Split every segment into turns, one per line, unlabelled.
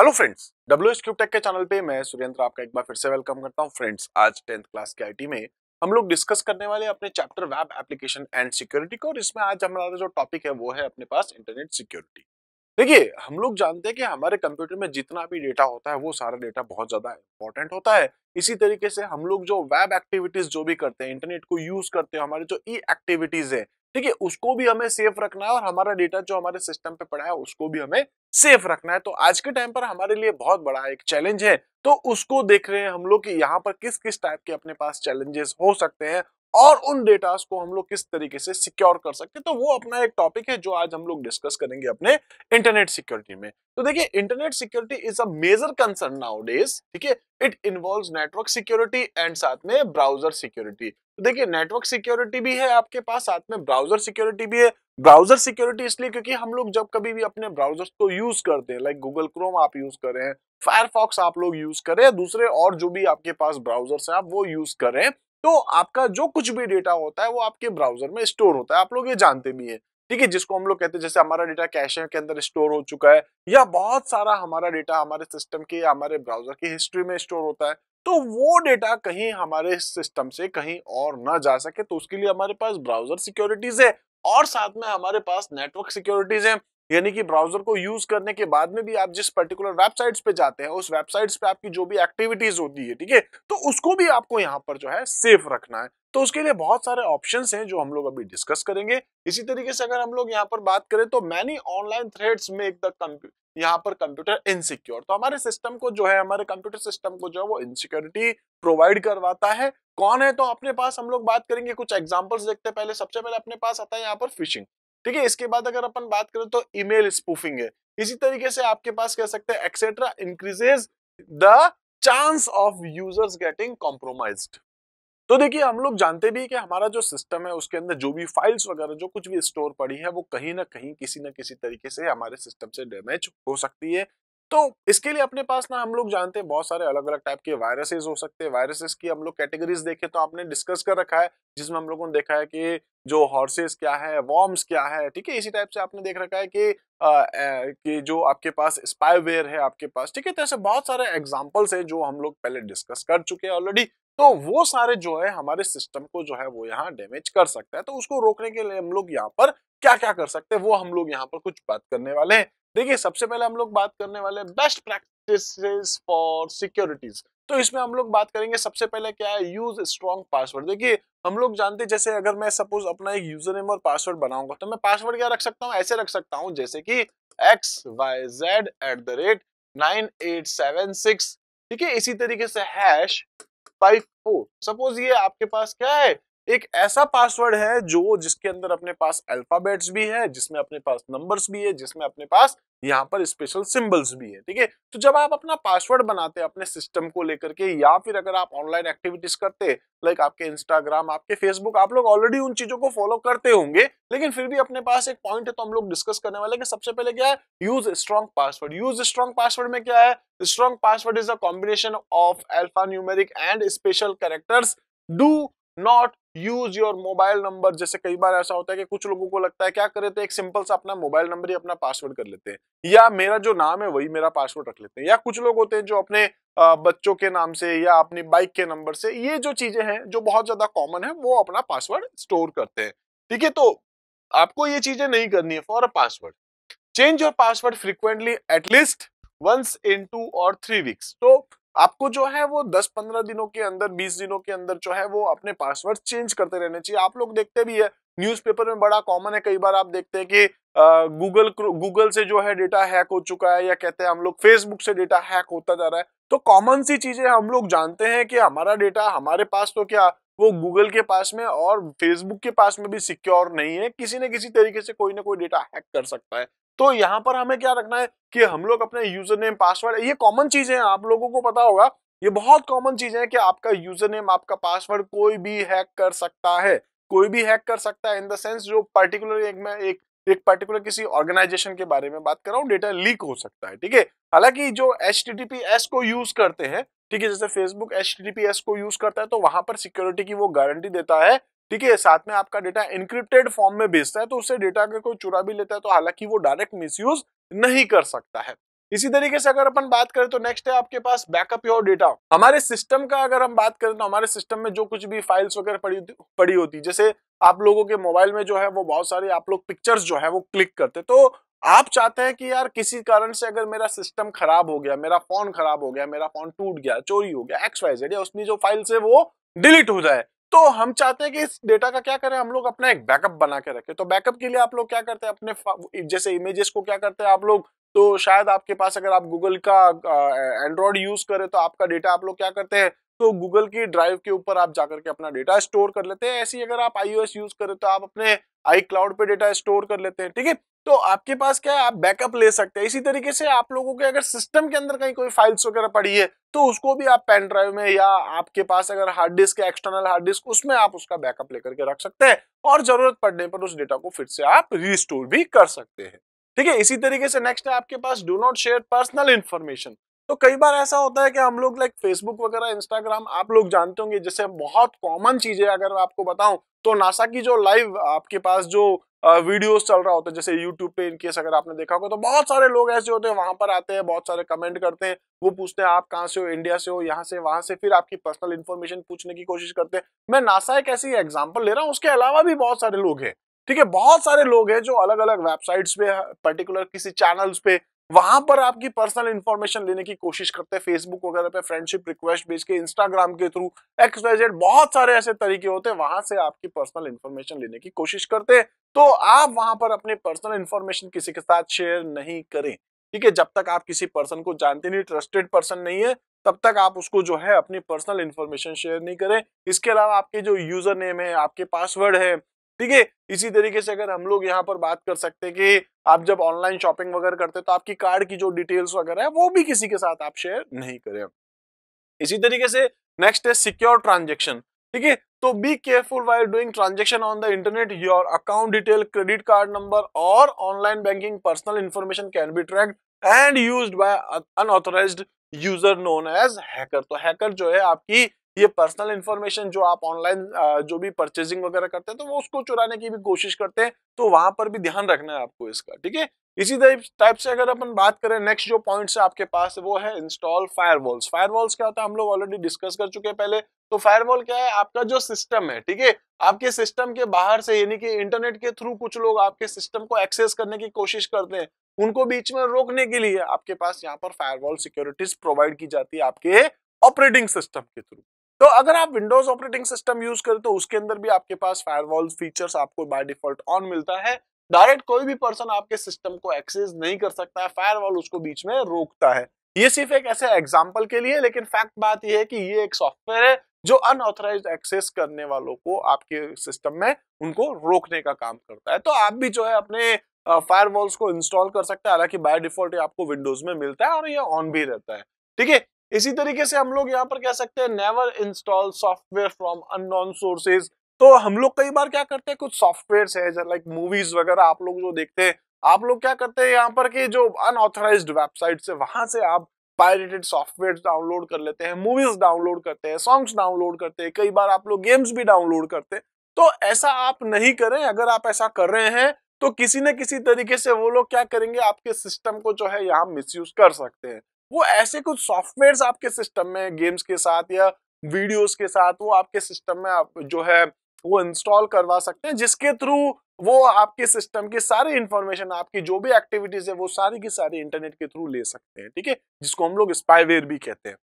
Hello friends W S tech के channel पे मैं सुरेंद्र आपका एक बार फिर से वेलकम करता हूँ। फ्रेंड्स आज टेंथ क्लास के आईटी में हम लोग डिस्कस करने वाले अपने chapter web application and security को और इसमें आज हमारा जो टॉपिक है वो है अपने पास इंटरनेट सिक्योरिटी देखिए, हम लोग जानते हैं कि हमारे कंप्यूटर में जितना भी डेटा होता है, वो सारा डेटा बहुत ज़्यादा इंपॉर्टेंट होता है। इसी तरीके से हम लोग जो वेब एक्टिविटीज़ जो भी करते हैं इंटरनेट को यूज़ करते हैं, हमारे जो ई एक्टिविटीज़ है ठीक है उसको भी हमें सेफ़ रखना है और हमारा डेटा जो हमारे सिस्टम पे पड़ा है, उसको भी हमें सेफ़ रखना है। तो आज के टाइम पर हमारे लिए बहुत बड़ा एक चैलेंज है। तो उसको देख रहे हैं हम लोग कि यहाँ पर किस किस टाइप के अपने पास चैलेंजेस हो सकते हैं और उन डेटास को हम लोग किस तरीके से सिक्योर कर सकते हैं। तो वो अपना एक टॉपिक है जो आज हम लोग डिस्कस करेंगे अपने इंटरनेट सिक्योरिटी में। तो देखिए internet security is a major concern nowadays ठीक है? It involve network security and साथ में ब्राउज़र सिक्योरिटी तो देखिए नेटवर्क सिक्योरिटी भी है आपके पास, साथ में ब्राउज़र सिक्योरिटी भी है। ब्राउज़र सिक्योरिटी इसलिए क्योंकि हम लोग जब कभी भी अपने ब्राउजर्स को यूज़ करते हैं लाइक गूगल क्रोम आप यूज़ कर रहे हैं फायरफॉक्स आप लोग यूज़ करें दूसरे और जो भी आपके पास ब्राउजर्स है, आप वो यूज़ करें तो आपका जो कुछ भी डेटा होता है, वो आपके ब्राउज़र में स्टोर होता है। आप लोग ये जानते भी हैं। ठीक है, जिसको हम लोग कहते हैं, जैसे हमारा डेटा कैश के अंदर स्टोर हो चुका है, या बहुत सारा हमारा डेटा हमारे सिस्टम के या हमारे ब्राउज़र की हिस्ट्री में स्टोर होता है तो वो डेटा कहीं हमारे सिस्टम से कहीं और ना जा सके तो उसके लिए हमारे पास ब्राउज़र सिक्योरिटीज है और साथ में हमारे पास नेटवर्क सिक्योरिटीज है। यानी कि ब्राउज़र को यूज़ करने के बाद में भी आप जिस पर्टिकुलर वेबसाइट्स पे जाते हैं, उस वेबसाइट्स पे आपकी जो भी एक्टिविटीज़ होती है, ठीक है? तो उसको भी आपको यहाँ पर जो है सेफ़ रखना है। तो उसके लिए बहुत सारे ऑप्शन हैं जो हम लोग अभी डिस्कस करेंगे। इसी तरीके से अगर हम लोग यहाँ पर बात करें तो many online threads make the यहाँ पर कंप्यूटर इनसिक्योर तो हमारे सिस्टम को जो है, हमारे कंप्यूटर सिस्टम को जो है, वो इनसिक्योरिटी प्रोवाइड करवाता है। कौन है? तो अपने पास हम लोग बात करेंगे, कुछ एग्जांपल्स देखते हैं। पहले, सबसे पहले अपने पास आता है यहाँ पर फिशिंग ठीक है, इसके बाद अगर अपन बात करें तो ईमेल स्पूफिंग है। इसी तरीके से आपके पास कह सकते हैं etcetera increases the chance of users getting compromise तो देखिए, हम लोग जानते भी कि हमारा जो सिस्टम है, उसके अंदर जो भी फाइल्स वगैरह, जो कुछ भी स्टोर पड़ी है, वो कहीं ना कहीं किसी ना किसी तरीके से हमारे सिस्टम से डैमेज हो सकती है। तो इसके लिए अपने पास ना हम लोग जानते हैं बहुत सारे अलग अलग टाइप के वायरसेस हो सकते हैं। वायरसेस की हम लोग कैटेगरीज देखे तो आपने डिस्कस कर रखा है जिसमें हम लोगों ने देखा है कि जो हॉर्सेस क्या है वॉर्म्स क्या है ठीक है? इसी टाइप से आपने देख रखा है कि आ, कि जो आपके पास स्पाईवेयर है आपके पास ठीक है? तो ऐसे बहुत सारे एग्जाम्पल्स है जो हम लोग पहले डिस्कस कर चुके हैं ऑलरेडी तो वो सारे जो है, हमारे सिस्टम को जो है, वो यहाँ डैमेज कर सकता है। तो उसको रोकने के लिए हम लोग यहाँ पर क्या क्या कर सकते हैं, वो हम लोग यहाँ पर कुछ बात करने वाले हैं। देखिए, सबसे पहले हम लोग बात करने वाले बेस्ट प्रैक्टिस फॉर सिक्योरिटीज तो इसमें हम लोग बात करेंगे, सबसे पहले क्या है यूज़ स्ट्रॉन्ग पासवर्ड देखिए, हम लोग जानते जैसे अगर मैं सपोज़ अपना एक यूज़र नेम और पासवर्ड बनाऊँगा तो मैं पासवर्ड क्या रख सकता हूँ? ऐसे रख सकता हूँ, जैसे कि X Y Z at the rate nine eight seven six ठीक है, इसी तरीके से हैश फाइव फोर सपोज़ ये आपके पास क्या है? एक ऐसा पासवर्ड है जो जिसके अंदर अपने पास अल्फाबेट्स भी है, जिसमें अपने पास नंबर्स भी है, जिसमें अपने पास यहाँ पर स्पेशल सिंबल्स भी है, ठीक है? तो जब आप अपना पासवर्ड बनाते हैं, अपने सिस्टम को लेकर के, या फिर अगर आप ऑनलाइन एक्टिविटीज़ करते लाइक आपके इंस्टाग्राम आपके फेसबुक आप लोग ऑलरेडी उन चीज़ों को फॉलो करते होंगे, लेकिन फिर भी अपने पास एक पॉइंट है तो हम लोग डिस्कस करने वाले कि सबसे पहले क्या है? Use strong password use strong password में क्या है? Strong password is a combination of alpha numeric and special characters do not use your mobile number जैसे कई बार ऐसा होता है कि कुछ लोगों को लगता है, क्या करे तो एक सिंपल सा अपना मोबाइल नंबर ही अपना पासवर्ड कर लेते हैं। या मेरा जो नाम है, वही मेरा पासवर्ड रख लेते हैं। या कुछ लोग होते हैं जो अपने बच्चों के नाम से या अपनी बाइक के नंबर से ये जो चीज़ें हैं, जो बहुत ज़्यादा कॉमन है, वो अपना पासवर्ड स्टोर करते हैं। ठीक है तो आपको ये चीज़ें नहीं करनी है for a password change your password frequently at least once in two or three weeks तो आपको जो है वो 10-15 दिनों के अंदर 20 दिनों के अंदर जो है वो अपने पासवर्ड चेंज करते रहने चाहिए। आप लोग देखते भी है न्यूज़पेपर में बड़ा कॉमन है, कई बार आप देखते हैं कि गूगल गूगल से जो है डेटा हैक हो चुका है या कहते हैं हम लोग फेसबुक से डेटा हैक होता जा रहा है। तो कॉमन सी चीज़ें हम लोग जानते हैं कि हमारा डेटा हमारे पास तो क्या वो गूगल के पास में और फेसबुक के पास में भी सिक्योर नहीं है। किसी न किसी तरीके से कोई ना कोई डेटा हैक कर सकता है। तो यहाँ पर हमें क्या रखना है कि हम लोग अपने यूज़र नेम पासवर्ड ये कॉमन चीज़ें हैं, आप लोगों को पता होगा, ये बहुत कॉमन चीज़ है कि आपका यूज़र नेम आपका पासवर्ड कोई भी हैक कर सकता है। कोई भी हैक कर सकता है इन द सेंस जो पर्टिकुलर एक मैं, एक एक पर्टिकुलर किसी ऑर्गेनाइजेशन के बारे में बात कर रहा हूँ डेटा लीक हो सकता है, ठीक है? हालाँकि जो एच को यूज़ करते हैं, ठीक है, जैसे फेसबुक एच को यूज़ करता है तो वहाँ पर सिक्योरिटी की वो गारंटी देता है ठीक है, साथ में आपका डेटा इंक्रिप्टेड फॉर्म में भेजता है तो उससे डेटा अगर कोई चुरा भी लेता है तो हालाँकि वो डायरेक्ट मिसयूज नहीं कर सकता है। इसी तरीके से अगर अपन बात करें तो नेक्स्ट है आपके पास बैकअप योर डेटा हमारे सिस्टम का अगर हम बात करें तो हमारे सिस्टम में जो कुछ भी फाइल्स वगैरह पड़ी पड़ी होती, जैसे आप लोगों के मोबाइल में जो है, वो बहुत सारे आप लोग पिक्चर्स जो है, वो क्लिक करते तो आप चाहते हैं कि यार, किसी कारण से अगर मेरा सिस्टम खराब हो गया, मेरा फ़ोन खराब हो गया, मेरा फ़ोन टूट गया, चोरी हो गया एक्स वाई जेड या उसमें जो फाइल्स है, वो डिलीट हो जाए तो हम चाहते हैं कि इस डेटा का क्या करें? हम लोग अपना एक बैकअप बना के रखें। तो बैकअप के लिए आप लोग क्या करते हैं? अपने जैसे इमेजेस को क्या करते हैं? आप लोग तो शायद आपके पास अगर आप गूगल का एंड्रॉयड यूज़ करें तो आपका डेटा आप लोग क्या करते हैं? तो गूगल की ड्राइव के ऊपर आप जाकर के अपना डेटा स्टोर कर लेते हैं। ऐसी अगर आप आईओएस यूज़ करें तो आप अपने आई क्लाउड पे डेटा स्टोर कर लेते हैं, ठीक है? तो आपके पास क्या है? आप बैकअप ले सकते हैं। इसी तरीके से आप लोगों के अगर सिस्टम के अंदर कहीं कोई फाइल्स वगैरह पड़ी है तो उसको भी आप पेन ड्राइव में या आपके पास अगर हार्ड डिस्क है एक्सटर्नल हार्ड डिस्क उसमें आप उसका बैकअप लेकर के रख सकते हैं और ज़रूरत पड़ने पर उस डेटा को फिर से आप रिस्टोर भी कर सकते हैं। ठीक है? इसी तरीके से नेक्स्ट है आपके पास do not share personal information तो कई बार ऐसा होता है कि हम लोग लाइक फेसबुक वगैरह इंस्टाग्राम आप लोग जानते होंगे, जैसे बहुत कॉमन चीज़ है अगर आपको बताऊँ तो नासा की जो लाइव आपके पास जो वीडियोस चल रहा होता है। जैसे यूट्यूब पे इनकेस अगर आपने देखा होगा तो बहुत सारे लोग ऐसे होते हैं, वहाँ पर आते हैं, बहुत सारे कमेंट करते हैं। वो पूछते हैं, आप कहाँ से हो? इंडिया से हो? यहाँ से? वहाँ से? फिर आपकी पर्सनल इन्फॉर्मेशन पूछने की कोशिश करते हैं। मैं नासा एक ऐसी एग्ज़ाम्पल ले रहा हूँ, उसके अलावा भी बहुत सारे लोग हैं। ठीक है, बहुत सारे लोग हैं जो अलग अलग वेबसाइट्स पे पर्टिकुलर किसी चैनल्स पे वहाँ पर आपकी पर्सनल इंफॉर्मेशन लेने की कोशिश करते हैं फेसबुक वगैरह पे फ्रेंडशिप रिक्वेस्ट भेज के इंस्टाग्राम के थ्रू एक्स वाई जेड बहुत सारे ऐसे तरीके होते हैं, वहाँ से आपकी पर्सनल इंफॉर्मेशन लेने की कोशिश करते हैं। तो आप वहाँ पर अपने पर्सनल इंफॉर्मेशन किसी के साथ शेयर नहीं करें, ठीक है? जब तक आप किसी पर्सन को जानते नहीं ट्रस्टेड पर्सन नहीं है, तब तक आप उसको जो है अपनी पर्सनल इंफॉर्मेशन शेयर नहीं करें। इसके अलावा आपके जो यूज़र नेम है, आपके पासवर्ड है ठीक है? इसी तरीके से अगर हम लोग यहाँ पर बात कर सकते हैं कि आप जब ऑनलाइन शॉपिंग वगैरह करते तो आपकी कार्ड की जो डिटेल्स वगैरह है, वो भी किसी के साथ आप शेयर नहीं करें। इसी तरीके से नेक्स्ट है सिक्योर ट्रांजेक्शन ठीक है? तो be careful while doing transaction on the internet your account detail credit card number और online banking personal information can be tracked and used by unauthorised user known as hacker तो hacker जो है, आपकी ये personal information जो आप online जो भी परचेजिंग वगैरह करते हैं तो वो उसको चुराने की भी कोशिश करते हैं तो वहाँ पर भी ध्यान रखना है आपको इसका, ठीक है? इसी टाइप से अगर अपन बात करें नेक्स्ट जो पॉइंट्स है आपके पास, वो है इंस्टॉल फायरवॉल्स फायरवॉल्स क्या होता है? हम लोग ऑलरेडी डिस्कस कर चुके हैं पहले। तो फायरवॉल क्या है? आपका जो सिस्टम है, ठीक है? आपके सिस्टम के बाहर से, यानी कि इंटरनेट के थ्रू कुछ लोग आपके सिस्टम को एक्सेस करने की कोशिश करते हैं, उनको बीच में रोकने के लिए आपके पास यहाँ पर फायरवॉल सिक्योरिटीज प्रोवाइड की जाती है आपके ऑपरेटिंग सिस्टम के थ्रू तो अगर आप विंडोज़ ऑपरेटिंग सिस्टम यूज़ करें तो उसके अंदर भी आपके पास फायरवॉल फीचर्स आपको बाय डिफ़ॉल्ट ऑन मिलता है। डायरेक्ट कोई भी पर्सन आपके सिस्टम को एक्सेस नहीं कर सकता है फायरवॉल उसको बीच में रोकता है। ये सिर्फ़ एक ऐसे एग्ज़ाम्पल के लिए, लेकिन फैक्ट बात यह है कि ये एक सॉफ्टवेयर है जो अनऑथराइज एक्सेस करने वालों को आपके सिस्टम में उनको रोकने का काम करता है। तो आप भी जो है अपने फायरवॉल्स को इंस्टॉल कर सकते हैं। हालाँकि बाय डिफ़ॉल्ट आपको विंडोज़ में मिलता है और ये ऑन भी रहता है। ठीक है? इसी तरीके से हम लोग यहाँ पर कह सकते हैं never install software from unknown sources तो हम लोग कई बार क्या करते हैं, कुछ सॉफ्टवेयर है लाइक मूवीज़ वगैरह आप लोग जो देखते हैं, आप लोग क्या करते हैं यहाँ पर कि जो अनऑथराइज वेबसाइट से वहाँ से आप पायरेटेड सॉफ्टवेयर डाउनलोड कर लेते हैं मूवीज़ डाउनलोड करते हैं सॉन्ग्स डाउनलोड करते हैं, कई बार आप लोग गेम्स भी डाउनलोड करते हैं। तो ऐसा आप नहीं करें, अगर आप ऐसा कर रहे हैं तो किसी न किसी तरीके से वो लोग क्या करेंगे, आपके सिस्टम को जो है यहाँ मिसयूज कर सकते हैं। वो ऐसे कुछ सॉफ्टवेयर आपके सिस्टम में, गेम्स के साथ या वीडियोस के साथ वो आपके सिस्टम में आप जो है वो इंस्टॉल करवा सकते हैं, जिसके थ्रू वो आपके सिस्टम की सारी इंफॉर्मेशन आपकी जो भी एक्टिविटीज़ है वो सारी की सारी इंटरनेट के थ्रू ले सकते हैं, ठीक है? जिसको हम लोग स्पाईवेयर भी कहते हैं।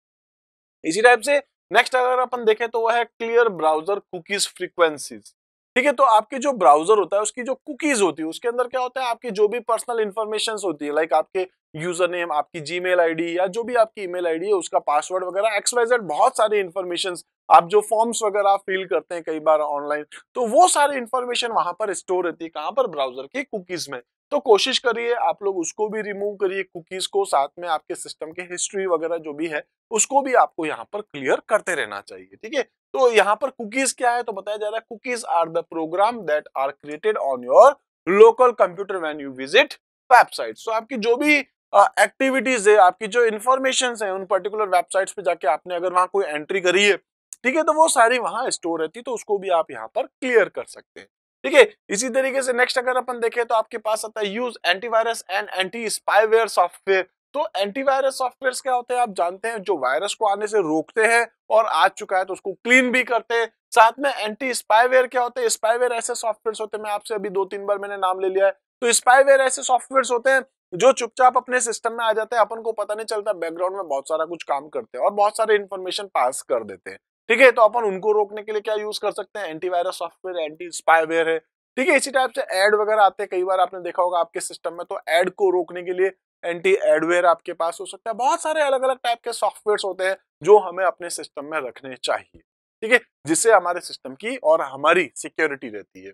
इसी टाइप से नेक्स्ट अगर अपन देखें तो वो है क्लियर ब्राउज़र कुकीज फ्रीक्वेंसीज। ठीक है तो आपके जो ब्राउज़र होता है, उसकी जो कुकीज होती है, उसके अंदर क्या होता है, आपकी जो भी पर्सनल इन्फॉर्मेशन होती है लाइक आपके यूज़र नेम आपकी जीमेल आईडी या जो भी आपकी ईमेल आईडी है, उसका पासवर्ड वगैरह एक्स वाई जेड बहुत सारी इन्फॉर्मेशन आप जो फॉर्म्स वगैरह फिल करते हैं कई बार ऑनलाइन तो वो सारी इन्फॉर्मेशन वहाँ पर स्टोर रहती है, कहाँ पर? ब्राउज़र की कुकीज में। तो कोशिश करिए, आप लोग उसको भी रिमूव करिए कुकीज को साथ में आपके सिस्टम के हिस्ट्री वगैरह जो भी है, उसको भी आपको यहाँ पर क्लियर करते रहना चाहिए, ठीक है? तो यहाँ पर कुकीज क्या है? तो बताया जा रहा है cookies are the program that are created on your local computer when you visit website so आपकी जो भी एक्टिविटीज़ uh, है आपकी जो इन्फॉर्मेशन है उन पर्टिकुलर वेबसाइट्स पे जाके आपने अगर वहाँ कोई एंट्री करी है ठीक है तो वो सारी वहाँ स्टोर रहती है तो उसको भी आप यहाँ पर क्लियर कर सकते हैं। ठीक है इसी तरीके से नेक्स्ट अगर अपन देखें तो आपके पास आता है use antivirus and anti spyware software तो एंटीवायरस सॉफ्टवेयर क्या होते हैं? आप जानते हैं, जो वायरस को आने से रोकते हैं और आ चुका है तो उसको क्लीन भी करते हैं। साथ में एंटी स्पाईवेयर क्या होते हैं? स्पाईवेयर ऐसे सॉफ्टवेयर होते हैं, मैं आपसे अभी दो तीन बार मैंने नाम ले लिया है। तो स्पाईवेयर ऐसे सॉफ्टवेयर होते हैं, जो चुपचाप अपने सिस्टम में आ जाते हैं, अपन को पता नहीं चलता बैकग्राउंड में बहुत सारा कुछ काम करते हैं और बहुत सारे इन्फॉर्मेशन पास कर देते हैं। ठीक है तो अपन उनको रोकने के लिए क्या यूज़ कर सकते हैं? एंटीवायरस सॉफ्टवेयर एंटी स्पाईवेयर है। ठीक है, इसी टाइप से एड वगैरह आते हैं, कई बार आपने देखा होगा आपके सिस्टम में तो एड को रोकने के लिए एंटी एडवेयर आपके पास हो सकता है। बहुत सारे अलग अलग टाइप के सॉफ्टवेयर होते हैं, जो हमें अपने सिस्टम में रखने चाहिए, ठीक है? जिससे हमारे सिस्टम की और हमारी सिक्योरिटी रहती है।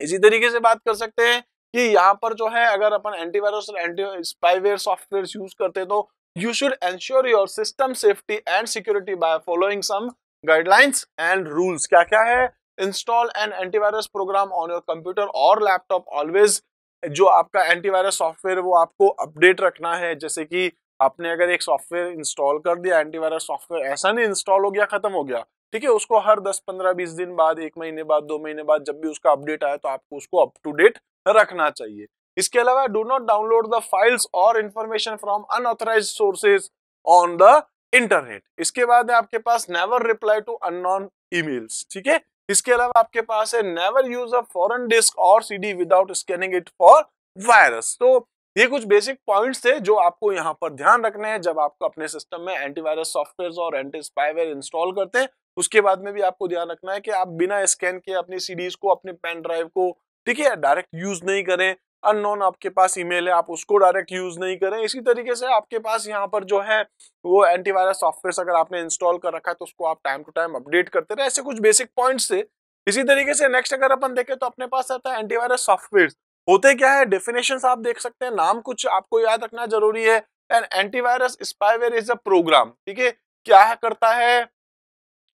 इसी तरीके से बात कर सकते हैं कि यहाँ पर जो है, अगर अपन एंटीवायरस और एंटी स्पाईवेयर सॉफ्टवेयर यूज़ करते हैं तो you should ensure your system safety and security by following some guidelines and rules. क्या क्या है? Install an antivirus program on your computer or laptop always जो आपका एंटीवायरस सॉफ्टवेयर वो आपको अपडेट रखना है। जैसे कि आपने अगर एक सॉफ्टवेयर इंस्टॉल कर दिया एंटीवायरस सॉफ्टवेयर ऐसा नहीं इंस्टॉल हो गया, खत्म हो गया। ठीक है, उसको हर 10 15 20 दिन बाद, एक महीने बाद, दो महीने बाद जब भी उसका अपडेट आए तो आपको उसको अप टू डेट रखना चाहिए। इसके अलावा do not download the files or information from unauthorised sources on the internet इसके बाद है आपके पास never reply to unknown emails ठीक है? इसके अलावा आपके पास है never use a foreign disk or CD without scanning it for virus तो ये कुछ बेसिक पॉइंट्स थे जो आपको यहाँ पर ध्यान रखने हैं जब आपको अपने सिस्टम में एंटीवायरस सॉफ्टवेयर और एंटी स्पाईवेयर इंस्टॉल करते हैं। उसके बाद में भी आपको ध्यान रखना है कि आप बिना स्कैन के अपनी सीडीज को, अपने पेन ड्राइव को, ठीक है डायरेक्ट यूज़ नहीं करें। अननोन आपके पास ईमेल है, आप उसको डायरेक्ट यूज़ नहीं करें। इसी तरीके से आपके पास यहाँ पर जो है, वो एंटीवायरस सॉफ्टवेयर अगर आपने इंस्टॉल कर रखा है तो उसको आप टाइम टू टाइम अपडेट करते रहे। ऐसे कुछ बेसिक पॉइंट्स थे। इसी तरीके से नेक्स्ट अगर अपन देखें तो अपने पास आता है एंटीवायरस सॉफ्टवेयर होते क्या है? डेफिनेशन आप देख सकते हैं। नाम कुछ आपको याद रखना ज़रूरी है। And antivirus spyware is a program ठीक है? क्या करता है?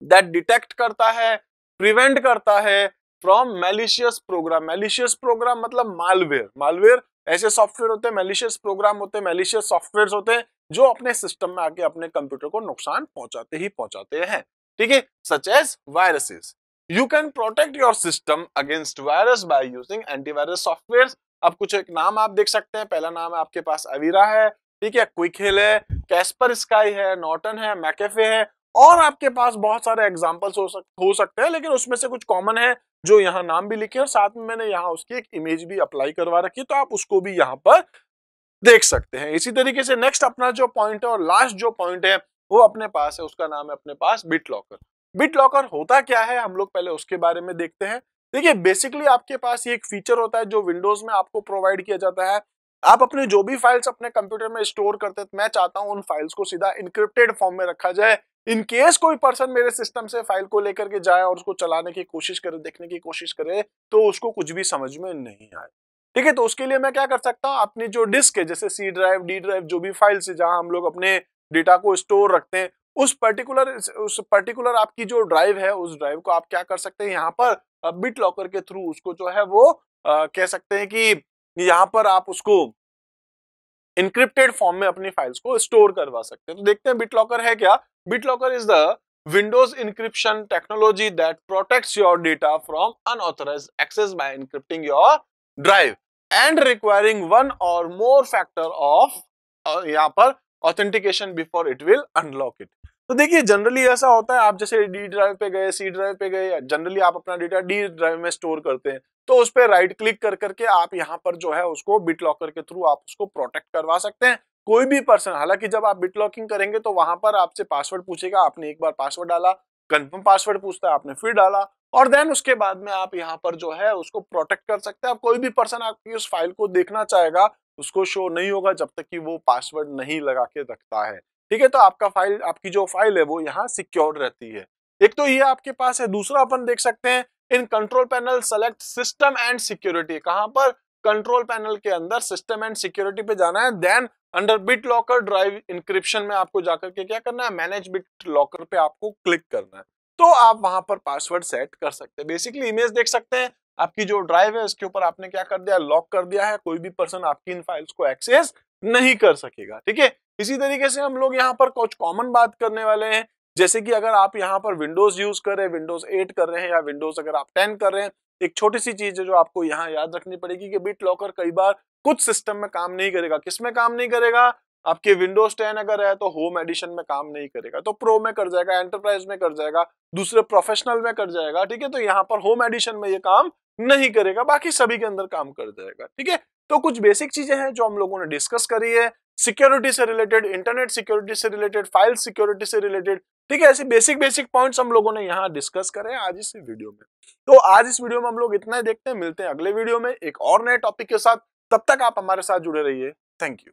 दैट डिटेक्ट करता है प्रिवेंट करता है from malicious program malicious program मतलब मालवेयर मालवेयर ऐसे सॉफ्टवेयर होते हैं मेलिशियस प्रोग्राम होते हैं मेलिशियस सॉफ्टवेयर होते हैं, जो अपने सिस्टम में आके अपने कंप्यूटर को नुकसान पहुंचाते ही पहुंचाते हैं। ठीक है? Such as viruses you can protect your system against virus by using antivirus software अब कुछ एक नाम आप देख सकते हैं। पहला नाम है आपके पास अवीरा है। ठीक है? क्विक हिल है। कैस्पर स्काई है। नॉटन है। मैकेफे है। और आपके पास बहुत सारे एग्जाम्पल्स हो, सक, हो सकते हैं लेकिन उसमें से कुछ कॉमन है जो यहाँ नाम भी लिखे और साथ में मैंने यहाँ उसकी एक इमेज भी अप्लाई करवा रखी तो आप उसको भी यहाँ पर देख सकते हैं। इसी तरीके से नेक्स्ट अपना जो पॉइंट है और लास्ट जो पॉइंट है वो अपने पास है उसका नाम है अपने पास बिट लॉकर बिट लॉकर होता क्या है हम लोग पहले उसके बारे में देखते हैं। देखिए बेसिकली आपके पास ये एक फीचर होता है जो विंडोज़ में आपको प्रोवाइड किया जाता है। आप अपने जो भी फाइल्स अपने कंप्यूटर में स्टोर करते हैं मैं चाहता हूँ उन फाइल्स को सीधा इंक्रिप्टेड फॉर्म में रखा जाए इन केस कोई पर्सन मेरे सिस्टम से फ़ाइल को लेकर के जाए और उसको चलाने की कोशिश करे देखने की कोशिश करे तो उसको कुछ भी समझ में नहीं आए। ठीक है तो उसके लिए मैं क्या कर सकता हूँ? अपनी जो डिस्क है जैसे सी ड्राइव डी ड्राइव जो भी फाइल्स है जहाँ हम लोग अपने डेटा को स्टोर रखते हैं उस पर्टिकुलर उस पर्टिकुलर आपकी जो ड्राइव है उस ड्राइव को आप क्या कर सकते हैं? यहाँ पर बिट लॉकर के थ्रू उसको जो है वो आ, कह सकते हैं कि यहाँ पर आप उसको इनक्रिप्टेड फॉर्म में अपनी फाइल्स को स्टोर करवा सकते हैं। तो देखते हैं बिट लॉकर है क्या? BitLocker is the Windows encryption technology that protects your data from unauthorised access by encrypting your drive and requiring one or more factor of यहाँ पर authentication before it will unlock it तो देखिए generally ऐसा होता है, आप जैसे D drive पे गए सी ड्राइव पे गए जनरली आप अपना डेटा डी ड्राइव में स्टोर करते हैं तो उस पर राइट क्लिक कर करके आप यहाँ पर जो है उसको बिट लॉकर के थ्रू आप उसको प्रोटेक्ट करवा सकते हैं। कोई भी पर्सन, हालाँकि जब आप बिट लॉकिंग करेंगे तो वहाँ पर आपसे पासवर्ड पूछेगा, आपने एक बार पासवर्ड डाला कंफर्म पासवर्ड पूछता है, आपने फिर डाला और देन उसके बाद में आप यहाँ पर जो है उसको प्रोटेक्ट कर सकते हैं। कोई भी पर्सन आपकी उस फ़ाइल को देखना चाहेगा, उसको शो नहीं होगा जब तक कि वो पासवर्ड नहीं लगा के रखता है। ठीक है तो आपका फ़ाइल, आपकी जो फ़ाइल है वो यहाँ सिक्योर रहती है। एक तो ये आपके पास है, दूसरा अपन देख सकते हैं, in control panel select system and security, कहाँ पर? कंट्रोल पैनल के अंदर सिस्टम एंड सिक्योरिटी पे जाना है, then under BitLocker drive encryption में आपको जाकर के क्या करना है, मैनेज बिट लॉकर पे आपको क्लिक करना है। तो आप वहाँ पर पासवर्ड सेट कर सकते हैं। बेसिकली इमेज देख सकते हैं, आपकी जो ड्राइव है, उसके ऊपर आपने क्या कर दिया, लॉक कर दिया है, कोई भी पर्सन आपकी इन फाइल्स को एक्सेस नहीं कर सकेगा, ठीक है? इसी तरीके से हम लोग यहाँ पर कुछ कॉमन बात करने वाले हैं, जैसे कि अगर आप यहाँ पर विंडोज़ यूज़ कर रहे हैं, विंडोज़ एट कर रहे हैं या विंडोज़ अगर आप टेन कर रहे हैं, एक छोटी सी चीज़ है जो आपको यहाँ याद रखनी पड़ेगी कि बिट लॉकर कई बार कुछ सिस्टम में काम नहीं करेगा। किसमें काम नहीं करेगा? आपके विंडोज़ टेन अगर है तो होम एडिशन में काम नहीं करेगा। तो प्रो में कर जाएगा, एंटरप्राइज में कर जाएगा, दूसरे प्रोफेशनल में कर जाएगा, ठीक है? तो यहाँ पर होम एडिशन में ये काम नहीं करेगा, बाकी सभी के अंदर काम कर जाएगा, ठीक है? तो कुछ बेसिक चीज़ें हैं जो हम लोगों ने डिस्कस करी है। सिक्योरिटी से रिलेटेड, इंटरनेट सिक्योरिटी से रिलेटेड, फ़ाइल सिक्योरिटी से रिलेटेड, ठीक है? ऐसे बेसिक बेसिक पॉइंट्स हम लोगों ने यहाँ डिस्कस करे आज इस वीडियो में। तो आज इस वीडियो में हम लोग इतना ही देखते हैं, मिलते हैं अगले वीडियो में एक और नए टॉपिक के साथ। तब तक आप हमारे साथ जुड़े रहिए। Thank you